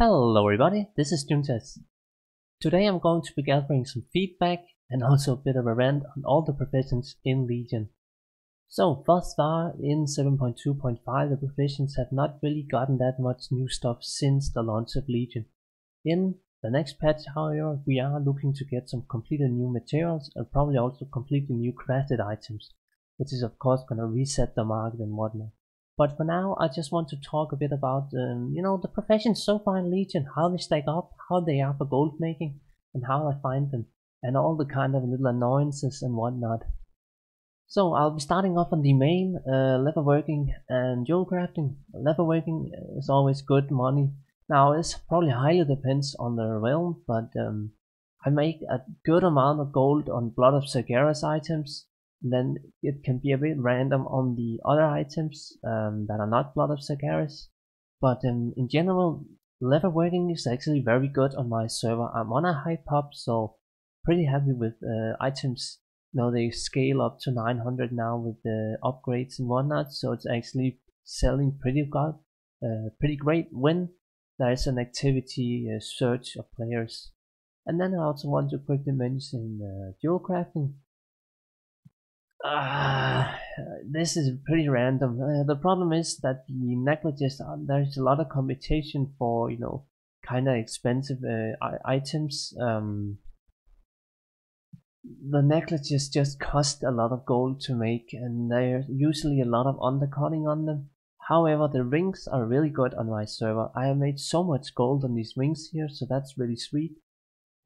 Hello everybody, this is Djuntas. Today I'm going to be gathering some feedback and also a bit of a rant on all the professions in Legion. So thus far in 7.2.5 the professions have not really gotten that much new stuff since the launch of Legion. In the next patch however we are looking to get some completely new materials and probably also completely new crafted items, which is of course gonna reset the market and whatnot. But for now, I just want to talk a bit about, um, you know, the professions so far in Legion, how they stack up, how they are for gold making, and how I find them, and all the kind of little annoyances and whatnot. So I'll be starting off on the main, uh, leather working and jewel crafting. Leather working is always good money. Now this probably highly depends on the realm, but um, I make a good amount of gold on Blood of Sargeras items, then it can be a bit random on the other items um, that are not Blood of Sargeras. But um, in general, leather working is actually very good on my server. I'm on a high pop, so pretty happy with uh, items. You know, they scale up to 900 now with the upgrades and whatnot, so it's actually selling pretty good, uh, pretty great when there is an activity uh, search of players. And then I also want to quickly mention uh, jewel crafting. Uh, this is pretty random. Uh, the problem is that the necklaces, uh, there's a lot of competition for, you know, kind of expensive uh, items. Um, the necklaces just cost a lot of gold to make and there's usually a lot of undercutting on them. However, the rings are really good on my server. I have made so much gold on these rings here, so that's really sweet.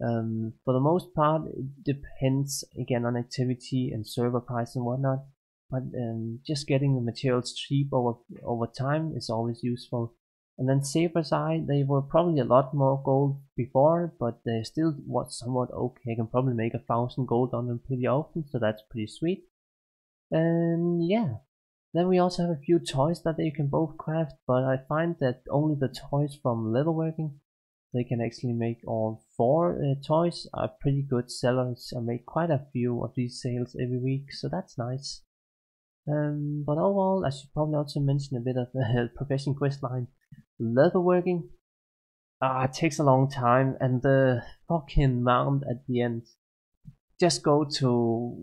Um, for the most part, it depends again on activity and server price and whatnot. But um, just getting the materials cheap over over time is always useful. And then Saber's Eye, they were probably a lot more gold before, but they still was somewhat okay. I can probably make a thousand gold on them pretty often, so that's pretty sweet. And yeah, then we also have a few toys that you can both craft, but I find that only the toys from leatherworking they can actually make all four uh, toys are pretty good sellers. I make quite a few of these sales every week so that's nice. Um, but overall I should probably also mention a bit of the profession quest line. Leatherworking ah, it takes a long time and the fucking mount at the end. Just go to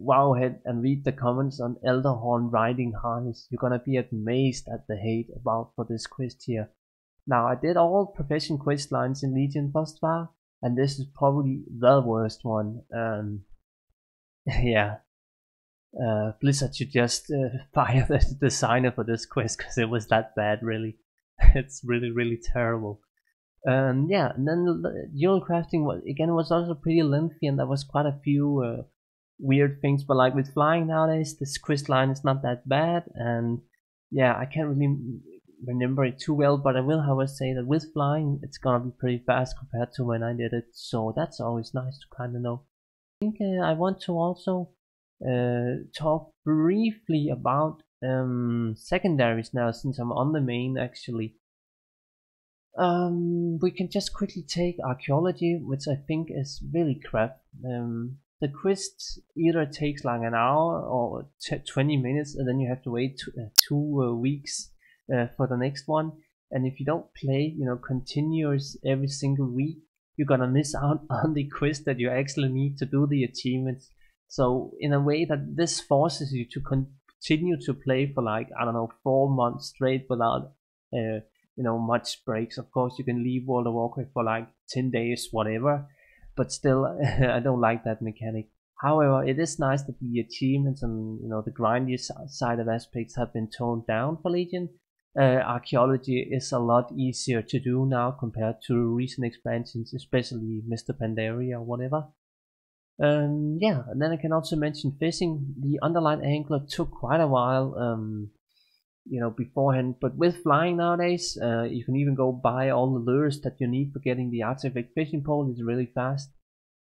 Wowhead and read the comments on Elderhorn riding harness. You're gonna be amazed at the hate about for this quest here. Now I did all profession quest lines in Legion thus far, and this is probably the worst one. Um, yeah, uh, Blizzard should just uh, fire the designer for this quest because it was that bad. Really, it's really really terrible. Um, yeah, and then the jewel crafting was again was also pretty lengthy, and there was quite a few uh, weird things. But like with flying nowadays, this quest line is not that bad, and yeah, I can't really remember it too well, but I will, however, say that with flying, it's gonna be pretty fast compared to when I did it, so that's always nice to kind of know. I think uh, I want to also uh, talk briefly about um, secondaries now, since I'm on the main actually. Um, we can just quickly take archaeology, which I think is really crap. Um, the quest either takes like an hour or 20 minutes, and then you have to wait uh, two uh, weeks uh, for the next one. And if you don't play, you know, continuous every single week, you're gonna miss out on the quiz that you actually need to do the achievements. So in a way that this forces you to continue to play for like I don't know four months straight without uh, you know much breaks. Of course, you can leave World of Warcraft for like ten days, whatever. But still, I don't like that mechanic. However, it is nice that the achievements and you know the grindy side of aspects have been toned down for Legion uh, archaeology is a lot easier to do now compared to recent expansions, especially Mists of Pandaria or whatever. Um, yeah, and then I can also mention fishing. The Underlight Angler took quite a while, um, you know, beforehand. But with flying nowadays, uh, you can even go buy all the lures that you need for getting the artifact fishing pole. It's really fast.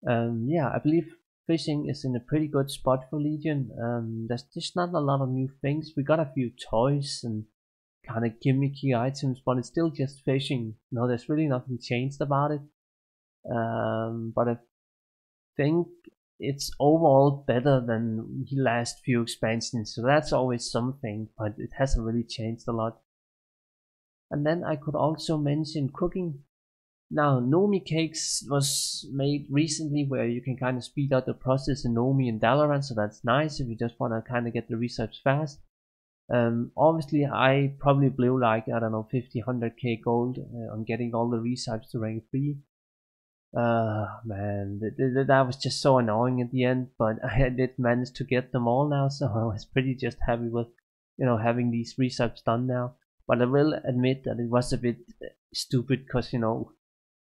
Um, yeah, I believe fishing is in a pretty good spot for Legion. Um, there's just not a lot of new things. We got a few toys and kind of gimmicky items, but it's still just fishing. No, there's really nothing changed about it. Um, but I think it's overall better than the last few expansions, so that's always something, but it hasn't really changed a lot. And then I could also mention cooking. Now, Nomi Cakes was made recently where you can kind of speed up the process in Nomi and Dalaran, so that's nice if you just want to kind of get the research fast. Um, obviously, I probably blew like, I don't know, 50, 100k gold uh, on getting all the research to rank 3. Uh, man, th th that was just so annoying at the end, but I did manage to get them all now, so I was pretty just happy with, you know, having these research done now. But I will admit that it was a bit uh, stupid because, you know,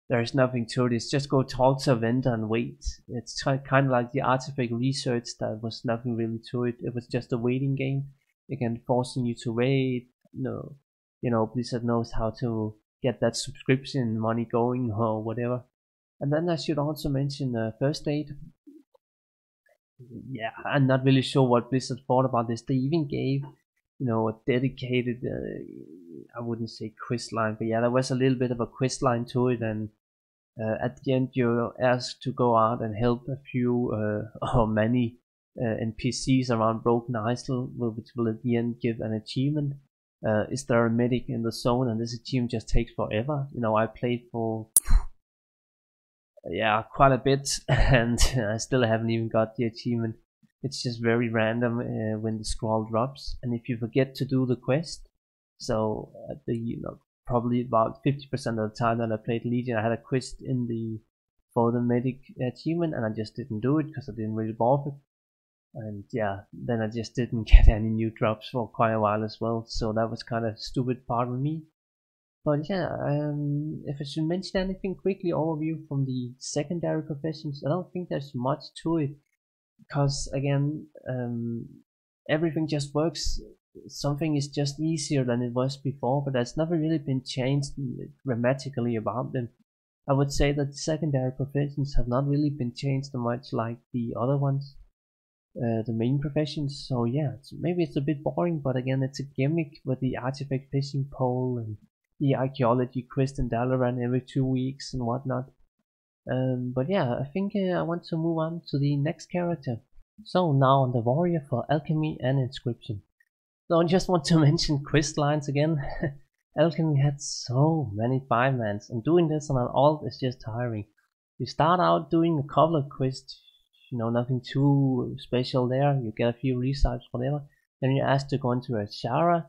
there's nothing to it. It's just go talk to a vendor and wait. It's kind of like the artifact research. That was nothing really to it. It was just a waiting game. Again, forcing you to wait. No, you know, Blizzard knows how to get that subscription money going or whatever. And then I should also mention uh, first aid. Yeah, I'm not really sure what Blizzard thought about this. They even gave, you know, a dedicated uh, I wouldn't say quest line, but yeah, there was a little bit of a quest line to it, and uh, at the end you're asked to go out and help a few uh, or many uh, NPCs around Broken Isle, which will at the end give an achievement. Uh, is there a medic in the zone, and this achievement just takes forever? You know, I played for yeah quite a bit, and I still haven't even got the achievement. It's just very random uh, when the scroll drops, and if you forget to do the quest, so at the you know probably about 50% of the time that I played Legion, I had a quest in the for the medic achievement, and I just didn't do it because I didn't really bother. And yeah, then I just didn't get any new drops for quite a while as well. So that was kind of stupid part of me. But yeah, um, if I should mention anything quickly, overview from the secondary professions, I don't think there's much to it because again, um, everything just works something is just easier than it was before, but that's never really been changed dramatically about them. I would say that secondary professions have not really been changed much like the other ones, uh, the main professions. So yeah, it's, maybe it's a bit boring, but again, it's a gimmick with the artifact fishing pole and the archaeology quest in Dalaran every two weeks and whatnot. Um, but yeah, I think uh, I want to move on to the next character. So now on the warrior for alchemy and inscription. So I just want to mention quest lines again. Alchemy had so many five mans, and doing this on an alt is just tiring. You start out doing a couple of quests, you know, nothing too special there. You get a few research, whatever. Then you're asked to go into Azshara.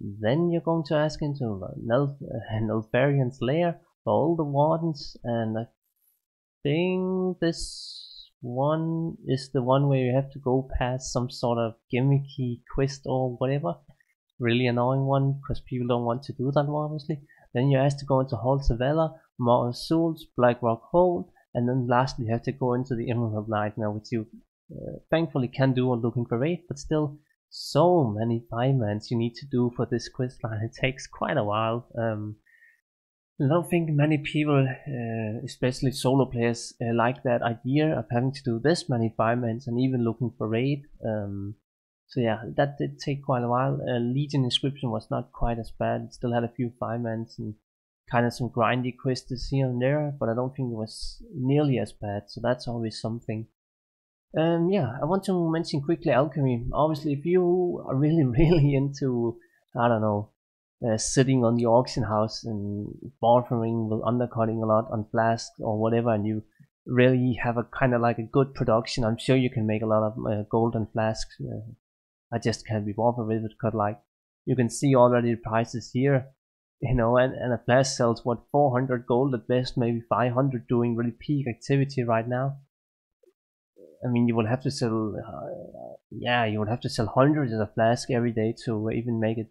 Then you're going to ask into Neltharion's lair for all the wardens, and I think this one is the one where you have to go past some sort of gimmicky quest or whatever. Really annoying one because people don't want to do that one, obviously. Then you're asked to go into Maw of Souls, Black Rook Hold, and then lastly you have to go into the Emerald of Night now, which you uh, thankfully can do on Looking for Raid, but still so many payments you need to do for this quest line. It takes quite a while. Um, I don't think many people, uh, especially solo players, uh, like that idea of having to do this many firemen and even looking for raid. Um, so yeah, that did take quite a while. Uh, Legion Inscription was not quite as bad. It still had a few firemen and kind of some grindy quests here and there, but I don't think it was nearly as bad. So that's always something. Um, yeah, I want to mention quickly alchemy. Obviously, if you are really, really into, I don't know, uh, sitting on the auction house and bartering with undercutting a lot on flasks or whatever and you really have a kind of like a good production i'm sure you can make a lot of uh, golden flasks uh, i just can't be bothered with it because like you can see already the prices here you know and, and a flask sells what 400 gold at best maybe 500 doing really peak activity right now I mean, you would have to sell, uh, yeah, you would have to sell hundreds of flasks every day to even make it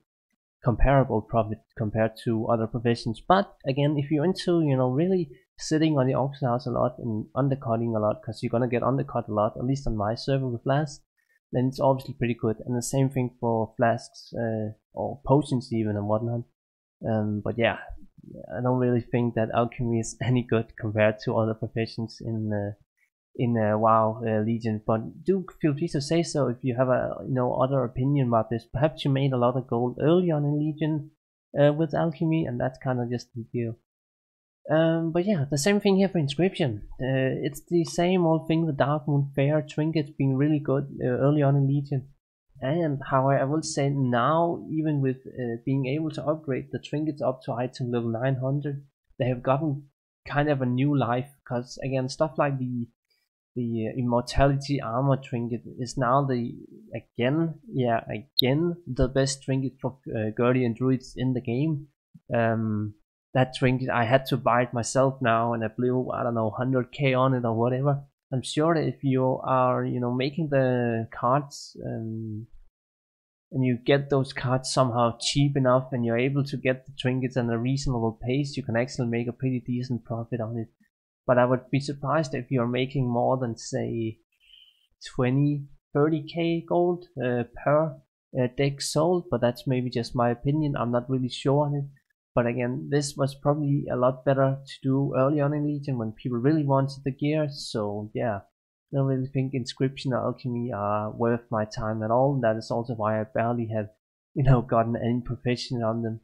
comparable profit compared to other professions. But again, if you're into, you know, really sitting on the auction house a lot and undercutting a lot, because you're gonna get undercut a lot, at least on my server with flasks, then it's obviously pretty good. And the same thing for flasks uh, or potions even and whatnot. Um, but yeah, I don't really think that alchemy is any good compared to other professions in uh, in uh, WoW uh, Legion. But do feel free to say so if you have a you know other opinion about this. Perhaps you made a lot of gold early on in Legion uh, with alchemy, and that's kind of just the deal. Um, but yeah, the same thing here for inscription. Uh, it's the same old thing. The Dark Darkmoon Faire trinkets being really good uh, early on in Legion. And however, I will say now, even with uh, being able to upgrade the trinkets up to item level 900, they have gotten kind of a new life. Because again stuff like the the immortality armor trinket is now the again yeah again the best trinket for uh, guardian druids in the game. Um that trinket i had to buy it myself now and i blew i don't know 100k on it or whatever i'm sure that if you are you know making the cards um, and you get those cards somehow cheap enough and you're able to get the trinkets at a reasonable pace, you can actually make a pretty decent profit on it. But I would be surprised if you're making more than say 20, 30k gold uh, per uh, deck sold, but that's maybe just my opinion. I'm not really sure on it. But again, this was probably a lot better to do early on in Legion when people really wanted the gear. So yeah, I don't really think inscription or alchemy are worth my time at all. That is also why I barely have, you know, gotten any profession on them,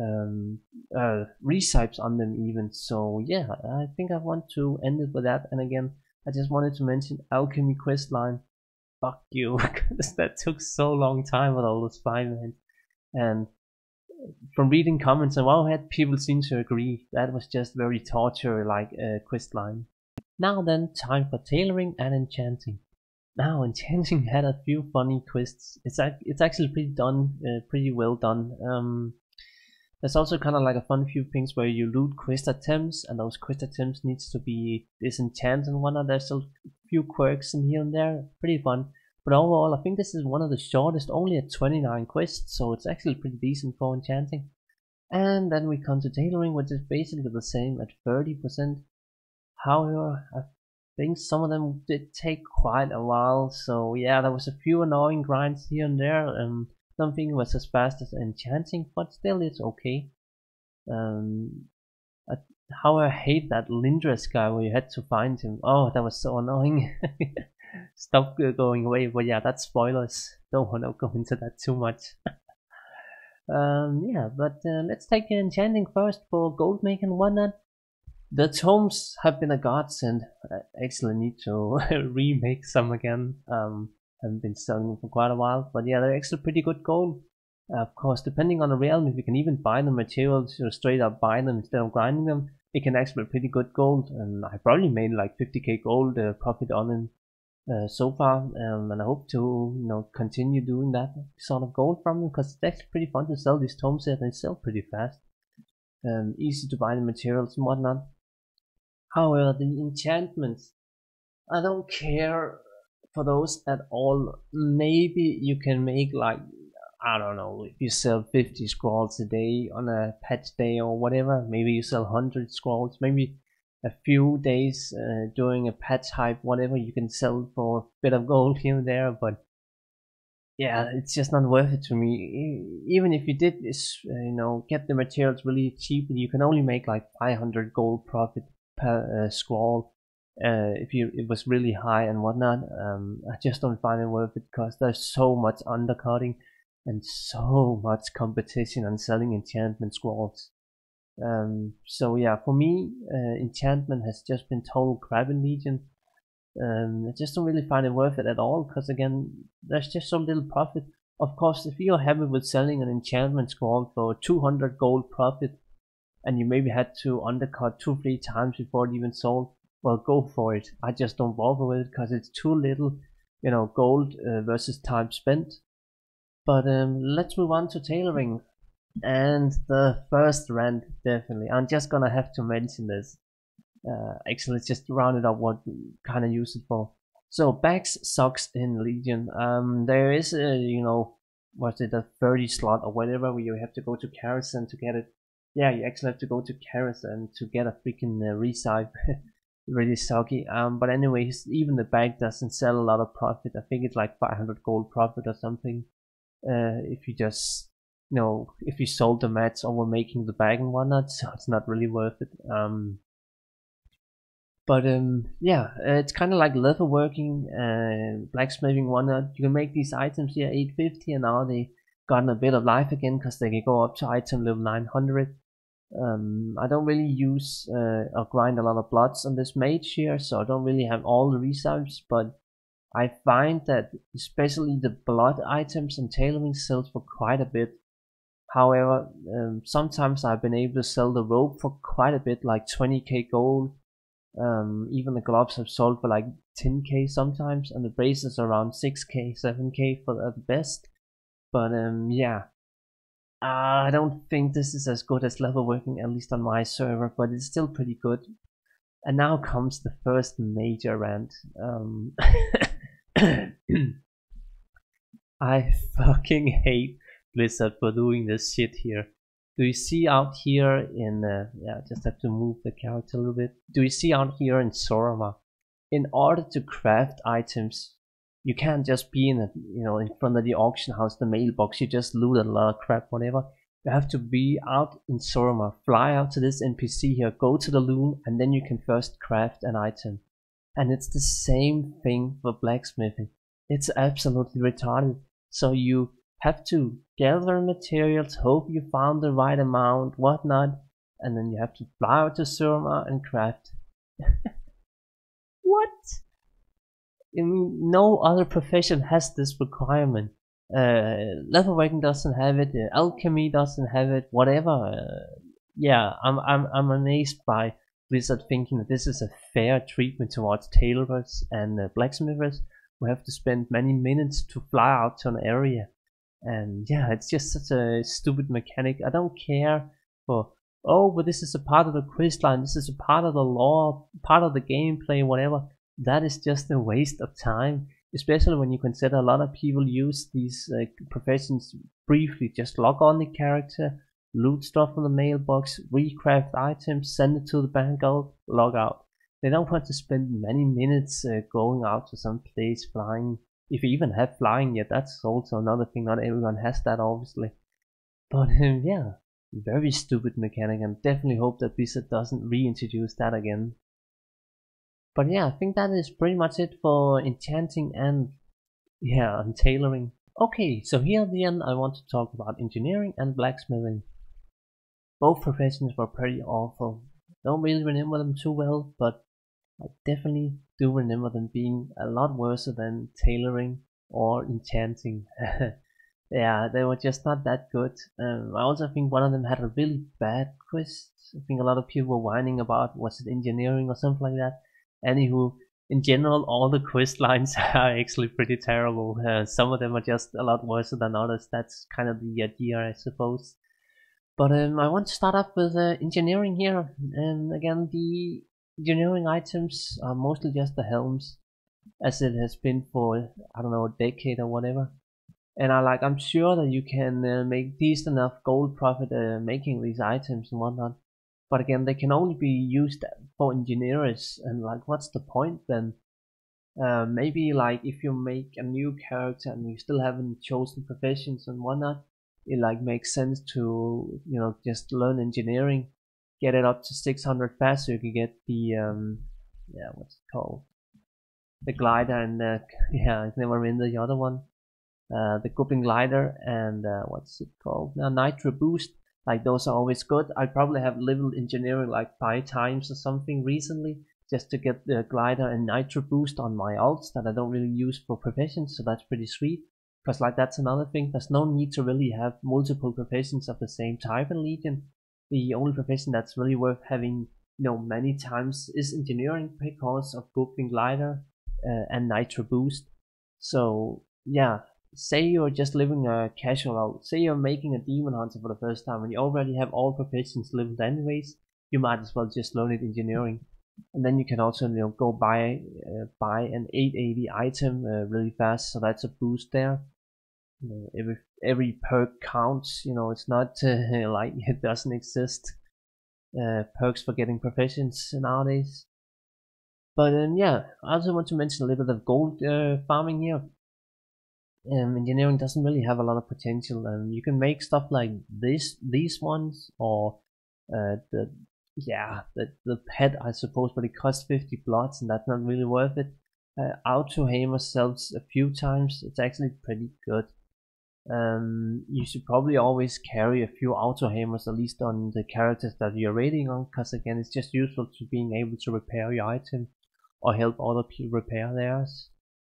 um, uh, recipes on them even. So yeah, I think I want to end it with that. And again, I just wanted to mention alchemy quest line. Fuck you, because that took so long time with all those five men. And from reading comments and Wowhead, people seem to agree that was just very torture like a uh, quest line. Now then, time for tailoring and enchanting. Now, enchanting had a few funny twists. It's it's actually pretty done, uh, pretty well done. Um, there's also kind of like a fun few things where you loot quest items, and those quest items needs to be disenchanted and whatnot. There's a few quirks in here and there, pretty fun. But overall, I think this is one of the shortest, only at 29 quests, so it's actually pretty decent for enchanting. And then we come to tailoring, which is basically the same at 30%. However, I think some of them did take quite a while, so yeah, there was a few annoying grinds here and there. and nothing was as fast as enchanting, but still it's okay. Um, I, how I hate that Lindres guy where you had to find him. Oh, that was so annoying. Stop going away, but yeah, that's spoilers. Don't want to go into that too much. um, yeah, but uh, let's take enchanting first for gold making and whatnot. The tomes have been a godsend. I actually need to remake some again. Um, haven't been selling them for quite a while, but yeah, they're actually pretty good gold. Uh, of course, depending on the realm, if you can even buy the materials or straight up buy them instead of grinding them, it can actually be pretty good gold. And I probably made like 50k gold uh, profit on uh, so far, um, and I hope to you know continue doing that sort of gold from them because it's actually pretty fun to sell these tome sets and sell pretty fast. Um, easy to buy the materials and whatnot. However, the enchantments, I don't care for those at all. Maybe you can make like, I don't know, if you sell 50 scrolls a day on a patch day or whatever, maybe you sell 100 scrolls, maybe a few days uh, a patch hype, whatever, you can sell for a bit of gold here and there, but yeah, it's just not worth it to me. Even if you did this, uh, you know, get the materials really cheap, you can only make like 500 gold profit per uh, scroll uh, if you it was really high and whatnot. Um, I just don't find it worth it because there's so much undercutting and so much competition on selling enchantment scrolls. Um, so yeah, for me, uh, enchantment has just been total crap in Legion. Um, I just don't really find it worth it at all because again, there's just some little profit. Of course, if you're happy with selling an enchantment scroll for 200 gold profit, and you maybe had to undercut two, three times before it even sold, well, go for it. I just don't bother with it because it's too little, you know, gold uh, versus time spent. But um, let's move on to tailoring. And the first rant, definitely. I'm just gonna have to mention this. Uh, actually, let's just round it up what kind of use it for. So, bags, sucks in Legion. Um, there is a, you know, what's it, a 30 slot or whatever where you have to go to Karazhan to get it yeah, you actually have to go to Karazhan to get a freaking uh, recipe. really soggy. Um, but anyways, even the bag doesn't sell a lot of profit. I think it's like 500 gold profit or something. Uh, if you just, you know, if you sold the mats over making the bag and whatnot, so it's not really worth it. Um, but um, yeah, it's kind of like leatherworking, uh, blacksmithing, whatnot. You can make these items here 850, and now they gotten a bit of life again because they can go up to item level 900. Um, I don't really use uh, or grind a lot of bloods on this mage here, so I don't really have all the recipes, but I find that especially the blood items and tailoring sells for quite a bit. However, um, sometimes I've been able to sell the rope for quite a bit, like 20k gold. Um, even the gloves have sold for like 10k sometimes, and the braces around 6k, 7k for the best. But um, yeah, uh, I don't think this is as good as leather working, at least on my server, but it's still pretty good. And now comes the first major rant. Um, I fucking hate Blizzard for doing this shit here. Do you see out here in, uh, yeah, just have to move the character a little bit. Do you see out here in Suramar? In order to craft items, you can't just be in a, you know, in front of the auction house, the mailbox, you just loot a lot of crap, whatever. You have to be out in Suramar, fly out to this NPC here, go to the loom, and then you can first craft an item. And it's the same thing for blacksmithing. It's absolutely retarded. So you have to gather materials, hope you found the right amount, whatnot, and then you have to fly out to Suramar and craft. what? I mean, no other profession has this requirement. Uh, Leatherworking doesn't have it. Uh, alchemy doesn't have it. Whatever. Uh, yeah, I'm I'm I'm amazed by Blizzard thinking that this is a fair treatment towards tailors and uh, blacksmithers who have to spend many minutes to fly out to an area and yeah it's just such a stupid mechanic. I don't care for oh but this is a part of the quest line. This is a part of the law part of the gameplay whatever. That is just a waste of time especially when you consider a lot of people use these uh, professions briefly. Just log on the character loot stuff from the mailbox recraft items send it to the bank out log out. They don't want to spend many minutes uh, going out to some place flying if you even have flying yet, that's also another thing. Not everyone has that, obviously. But um, yeah, very stupid mechanic, and definitely hope that Blizzard doesn't reintroduce that again. But yeah, I think that is pretty much it for enchanting and yeah, and tailoring. Okay, so here at the end, I want to talk about engineering and blacksmithing. Both professions were pretty awful. Don't really remember them too well, but I definitely do remember them being a lot worse than tailoring or enchanting. yeah, they were just not that good. Um, I also think one of them had a really bad quest. I think a lot of people were whining about was it engineering or something like that. Anywho, in general, all the quest lines are actually pretty terrible. Uh, some of them are just a lot worse than others. That's kind of the idea, I suppose. But um, I want to start off with uh, engineering here. And again, the engineering items are mostly just the helms, as it has been for I don't know a decade or whatever. And I like I'm sure that you can uh, make decent enough gold profit uh, making these items and whatnot. But again, they can only be used for engineers, and like, what's the point then? Uh, maybe like if you make a new character and you still haven't chosen professions and whatnot, it like makes sense to you know just learn engineering get it up to 600 fast so you can get the um yeah what's it called? The glider and the yeah I've never been the other one. Uh, the Goblin glider and uh, what's it called? Now Nitro boost. Like those are always good. I probably have leveled engineering like five times or something recently just to get the glider and Nitro boost on my alts that I don't really use for professions so that's pretty sweet. Because like that's another thing. There's no need to really have multiple professions of the same type in Legion the only profession that's really worth having you know many times is engineering because of Goblin Glider uh, and Nitro Boost. So yeah, say you're just living a casual out, say you're making a Demon Hunter for the first time and you already have all professions leveled anyways, you might as well just learn it engineering. And then you can also you know go buy uh, buy an 880 item uh, really fast, so that's a boost there every every perk counts. You know, it's not uh, like it doesn't exist. Uh, perks for getting professions nowadays. But um, yeah, I also want to mention a little bit of gold uh, farming here. Um, engineering doesn't really have a lot of potential, and you can make stuff like this, these ones, or uh, the yeah, the the pet I suppose, but it costs 50 plots, and that's not really worth it. Uh, auto hammer sells a few times. It's actually pretty good um, you should probably always carry a few auto hammers at least on the characters that you're raiding on because again it's just useful to being able to repair your item or help other people repair theirs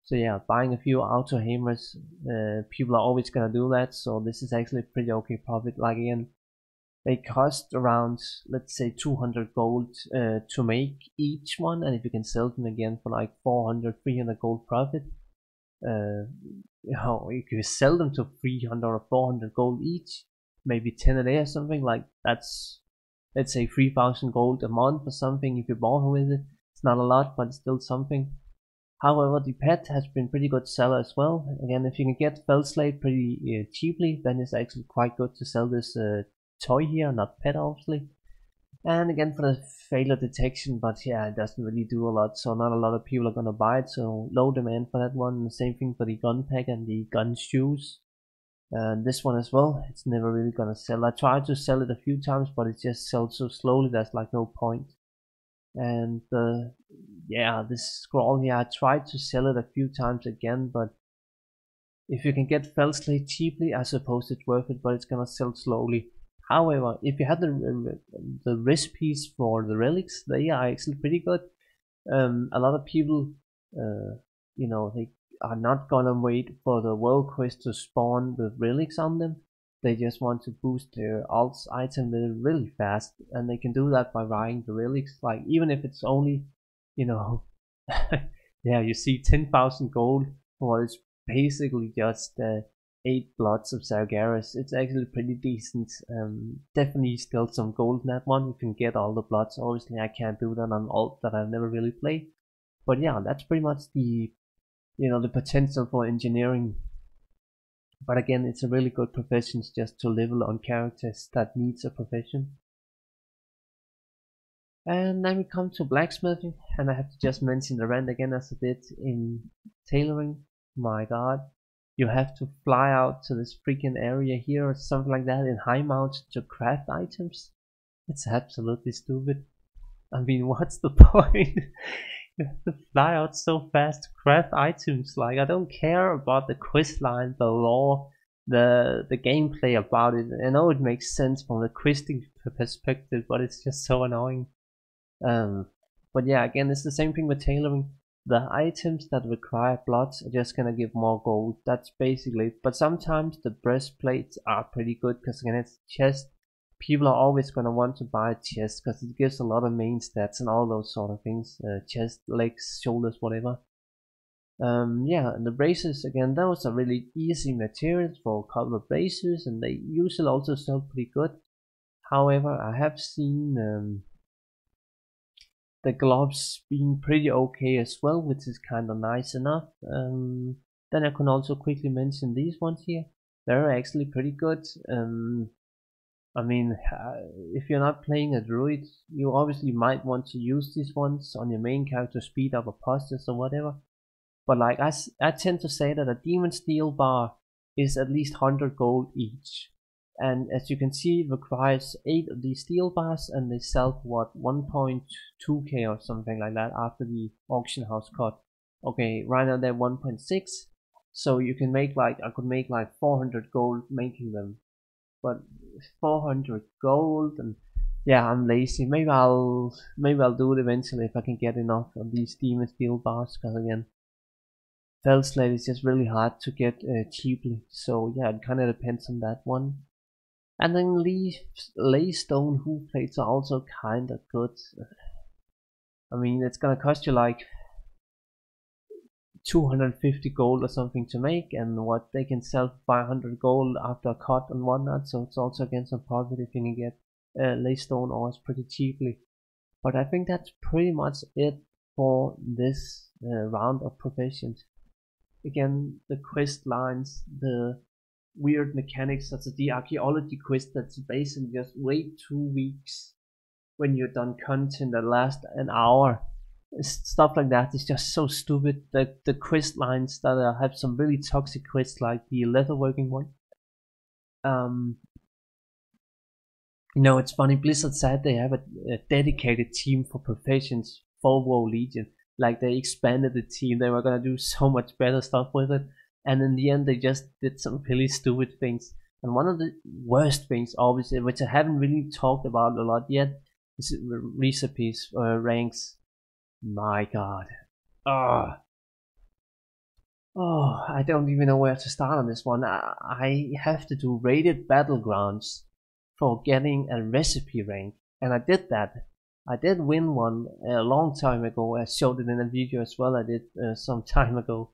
So yeah, buying a few auto hammers, uh, people are always gonna do that. So this is actually pretty okay profit. Like again, they cost around let's say 200 gold uh, to make each one, and if you can sell them again for like 400, 300 gold profit, uh, you know, you sell them to 300 or 400 gold each, maybe 10 a day or something like that's let's say 3000 gold a month or something if you bought with it. It's not a lot, but it's still something. However, the pet has been pretty good seller as well. Again, if you can get Felslate pretty uh, cheaply, then it's actually quite good to sell this uh, toy here, not pet obviously. And again for the failure detection, but yeah, it doesn't really do a lot, so not a lot of people are gonna buy it, so low demand for that one. Same thing for the gun pack and the gun shoes. And this one as well, it's never really gonna sell. I tried to sell it a few times, but it just sells so slowly, there's like no point. And uh, yeah, this scroll here, I tried to sell it a few times again, but if you can get Felslate cheaply, I suppose it's worth it, but it's gonna sell slowly. However, if you have the the recipes for the relics, they are actually pretty good. Um, a lot of people, uh, you know, they are not gonna wait for the world quest to spawn with relics on them. They just want to boost their alts item really fast, and they can do that by buying the relics. Like even if it's only, you know, yeah, you see ten thousand gold for it's basically just uh, eight bloods of Sargeras. It's actually pretty decent. Um, definitely still some gold in that one. You can get all the bloods. Obviously, I can't do that on alt that I've never really played. But yeah, that's pretty much the, you know, the potential for engineering. But again, it's a really good profession just to level on characters that needs a profession. And then we come to blacksmithing, and I have to just mention the rent again as I did in tailoring. My god, you have to fly out to this freaking area here or something like that in high mount to craft items. It's absolutely stupid. I mean, what's the point? you have to fly out so fast to craft items. Like, I don't care about the quest line, the lore, the the gameplay about it. I know it makes sense from the questing perspective, but it's just so annoying. Um, but yeah, again, it's the same thing with tailoring the items that require bloods are just gonna give more gold. That's basically it. But sometimes the breastplates are pretty good because again it's chest. People are always gonna want to buy chest because it gives a lot of main stats and all those sort of things uh, chest legs shoulders whatever. Um, yeah and the braces again those are really easy materials for a couple of braces and they usually also sell pretty good. However I have seen um, the gloves being pretty okay as well, which is kind of nice enough. Um, then I can also quickly mention these ones here. They're actually pretty good. Um, I mean, if you're not playing a druid, you obviously might want to use these ones on your main character, speed up a postures or whatever. But like I, I tend to say that a demon steel bar is at least 100 gold each and as you can see it requires 8 of these steel bars and they sell for what 1.2k or something like that after the auction house cut. Okay right now they're 1.6 so you can make like I could make like 400 gold making them. But 400 gold and yeah I'm lazy. Maybe I'll maybe I'll do it eventually if I can get enough of these demon steel bars because again Felslate is just really hard to get uh, cheaply. So yeah it kind of depends on that one and then Lee, Leystone Hoof plates are also kinda good. I mean, it's gonna cost you like 250 gold or something to make, and what they can sell 500 gold after a cut and whatnot, so it's also again some profit if you can get uh, Leystone ores pretty cheaply. But I think that's pretty much it for this uh, round of professions. Again, the quest lines, the weird mechanics such as the archaeology quest that's basically just wait two weeks when you're done content that last an hour. Stuff like that is just so stupid. The the quest lines that have some really toxic quests like the leatherworking one. Um you know it's funny blizzard said they have a, a dedicated team for professions for WoW Legion. Like they expanded the team they were gonna do so much better stuff with it and in the end they just did some really stupid things and one of the worst things obviously which i haven't really talked about a lot yet is recipes uh, ranks my god ah Oh, I don't even know where to start on this one. I, I have to do rated battlegrounds for getting a recipe rank, and I did that. I did win one a long time ago. I showed it in a video as well. I did uh, some time ago,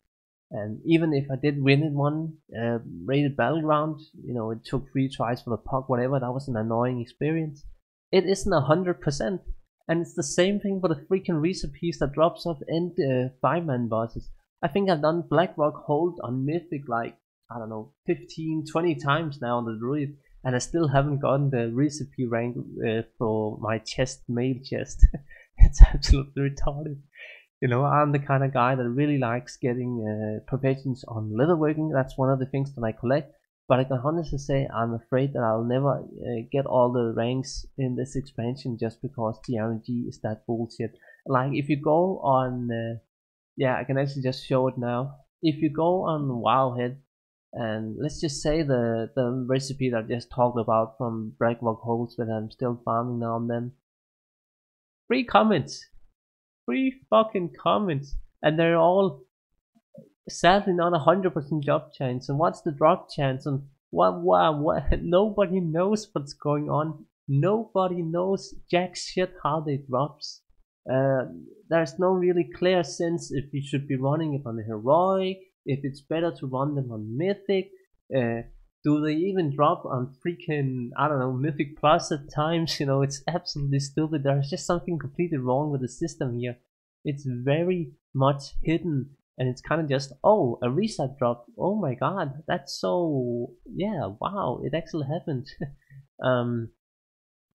and even if I did win it one uh, rated battleground, you know, it took three tries for the puck, whatever. That was an annoying experience. It isn't a hundred percent, and it's the same thing for the freaking recipes that drops off in the five man bosses. I think I've done Black Rook Hold on Mythic like, I don't know, 15, 20 times now on the Druid, and I still haven't gotten the recipe rank uh, for my chest, mail chest. it's absolutely retarded. You know, I'm the kind of guy that really likes getting uh, professions on leatherworking. That's one of the things that I collect. But I can honestly say I'm afraid that I'll never uh, get all the ranks in this expansion just because the RNG is that bullshit. Like if you go on uh, yeah, I can actually just show it now. If you go on Wowhead, and let's just say the the recipe that I just talked about from Black Rook Holds that I'm still farming now and then. Three comments, three fucking comments, and they're all sadly not a hundred percent drop chance. And what's the drop chance? And what, what, what? Nobody knows what's going on. Nobody knows jack shit how they drops. Uh, there's no really clear sense if you should be running it on heroic, if it's better to run them on mythic. Uh, do they even drop on freaking I don't know mythic plus at times? You know, it's absolutely stupid. There's just something completely wrong with the system here. It's very much hidden, and it's kind of just oh a reset drop. Oh my god, that's so yeah wow it actually happened. um,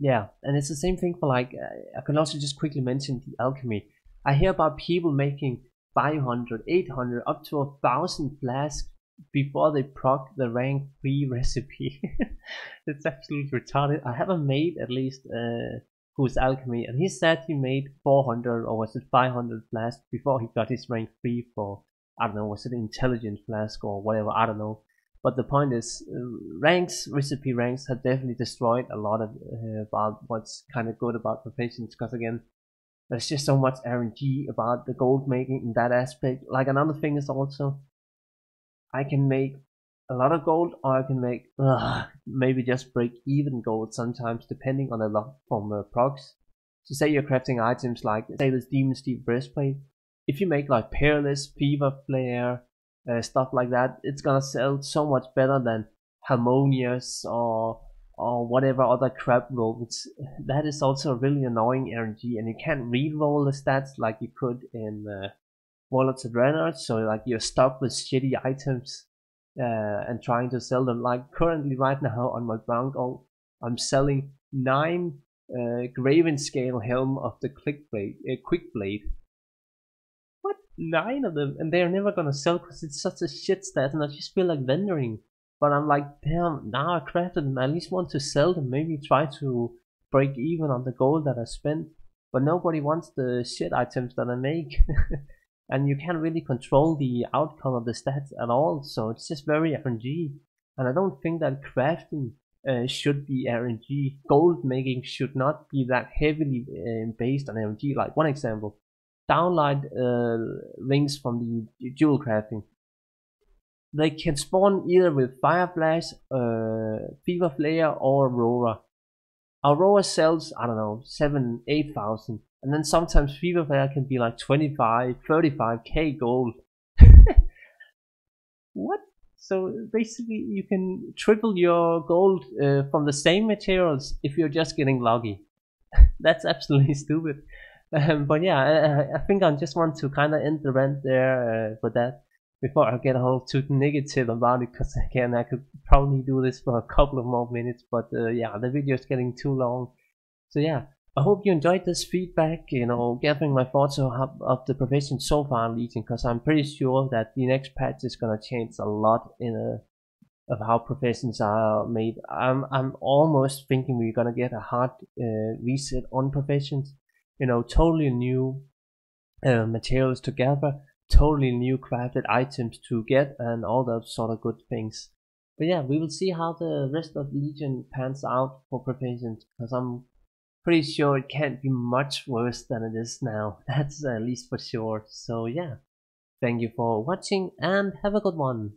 yeah, and it's the same thing for like, uh, I can also just quickly mention the alchemy. I hear about people making 500, 800, up to a thousand flasks before they proc the rank 3 recipe. it's absolutely retarded. I have a mate at least uh, who's alchemy, and he said he made 400 or was it 500 flasks before he got his rank 3 for, I don't know, was it intelligent flask or whatever, I don't know. But the point is, uh, ranks, recipe ranks have definitely destroyed a lot of uh, about what's kind of good about professions. Because again, there's just so much RNG about the gold making in that aspect. Like another thing is also, I can make a lot of gold, or I can make ugh, maybe just break even gold sometimes, depending on the luck from uh, procs. So say you're crafting items like say this Demon Steel breastplate. If you make like Peerless, Fever Flare, uh, stuff like that, it's gonna sell so much better than Harmonious or or whatever other crap rolls. That is also really annoying RNG, and you can't re-roll the stats like you could in uh, Warlords of Draenor. So like you're stuck with shitty items uh, and trying to sell them. Like currently, right now on my gold, I'm selling nine uh, Graven Scale Helm of the Quick Blade, uh, Quick Blade What? nine of them, and they're never gonna sell because it's such a shit stat, and I just feel like vendoring. But I'm like, damn, now I crafted them. I at least want to sell them. Maybe try to break even on the gold that I spent. But nobody wants the shit items that I make. and you can't really control the outcome of the stats at all. So it's just very RNG. And I don't think that crafting uh, should be RNG. Gold making should not be that heavily uh, based on RNG. Like one example, Dawnlight uh, rings from the jewel crafting. They can spawn either with Fire Flash, uh, Fever Flare, or Aurora. Aurora sells, I don't know, 7, 8,000. And then sometimes Fever Flare can be like 25, 35k gold. what? So basically, you can triple your gold uh, from the same materials if you're just getting lucky. That's absolutely stupid. Um, but yeah, I, I, think I just want to kind of end the rant there uh, for that before I get a all too negative about it. Because again, I could probably do this for a couple of more minutes, but uh, yeah, the video is getting too long. So yeah, I hope you enjoyed this feedback. You know, gathering my thoughts of, the profession so far, in Legion, because I'm pretty sure that the next patch is gonna change a lot in a uh, of how professions are made. I'm I'm almost thinking we're gonna get a hard uh, reset on professions you know, totally new uh, materials to gather, totally new crafted items to get, and all those sort of good things. But yeah, we will see how the rest of Legion pans out for professions, because I'm pretty sure it can't be much worse than it is now. That's at least for sure. So yeah. Thank you for watching and have a good one.